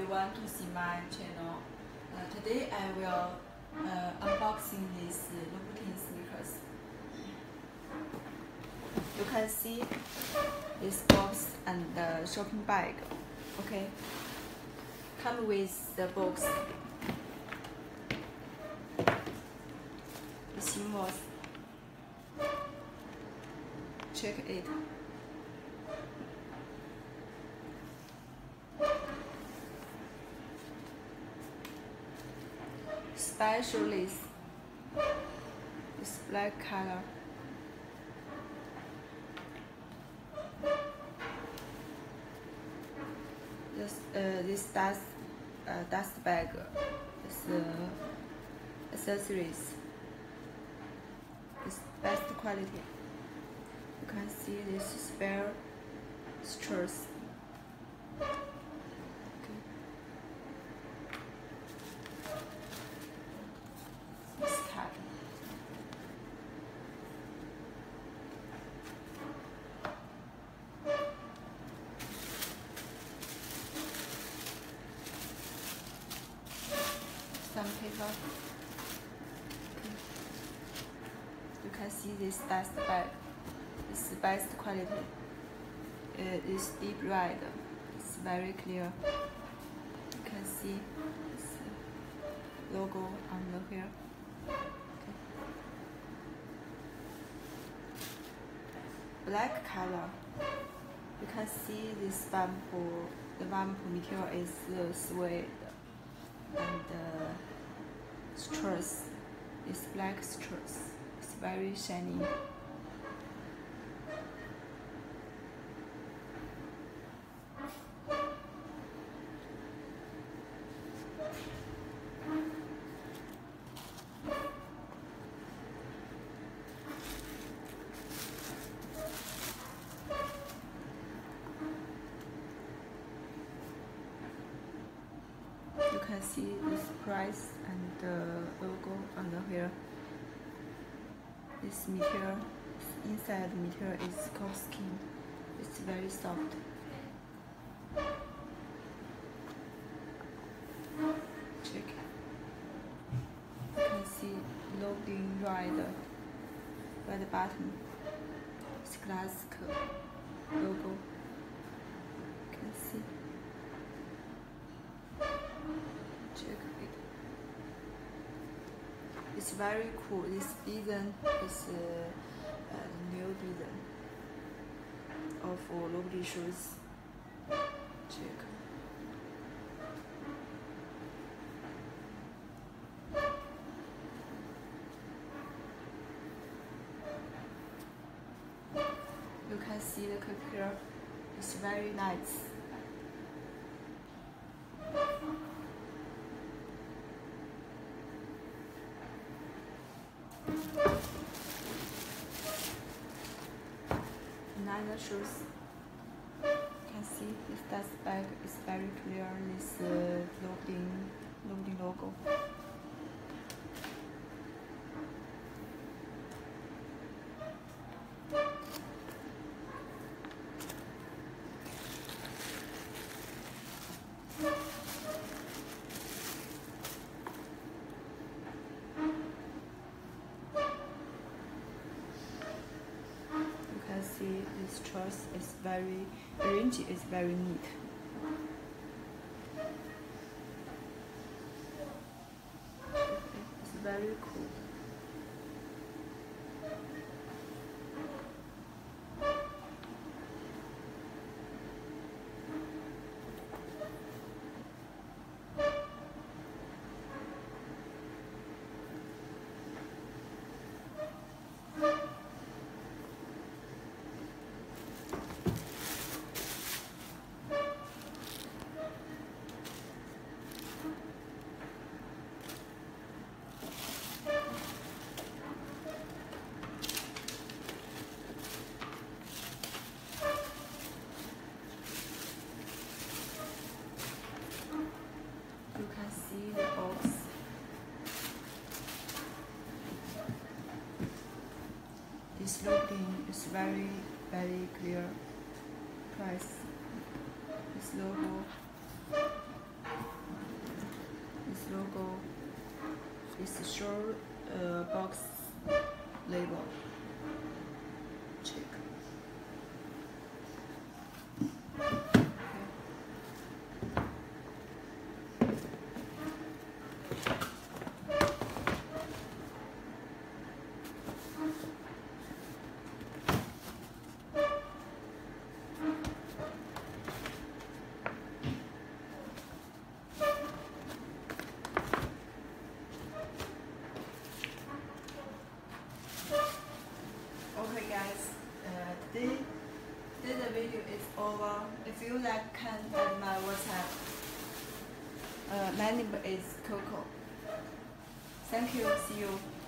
everyone to see my channel. Uh, today I will uh, unboxing these Louboutin sneakers. You can see this box and the shopping bag. Okay, come with the box. Invoice. Check it. Specialist is black color. This uh, this dust uh, dust bag is uh, accessories. It's best quality. You can see this spare strass. You can see this dust bag. It's best quality. It is deep red. It's very clear. You can see this logo on the here. Black color. You can see this bamboo. The bamboo material is uh, suede and uh, strass is black strass. It's very shiny. You can see this price and the logo the here. This material, inside the material is skin. It's very soft. Check. You can see loading right, right button. It's classic logo. You can see. check it. It's very cool. This design is uh, uh, new design of Louboutin shoes. Check. You can see the color. It's very nice. Another shoes. You can see this dust bag is very clear. This uh, Louboutin, Louboutin logo. You can truss is very arranged is very neat. It's very cool. It's very, very clear price. This logo. This logo is short uh, box label. Video is over. If you like can add my WhatsApp. Uh, my name is Coco. Thank you. See you.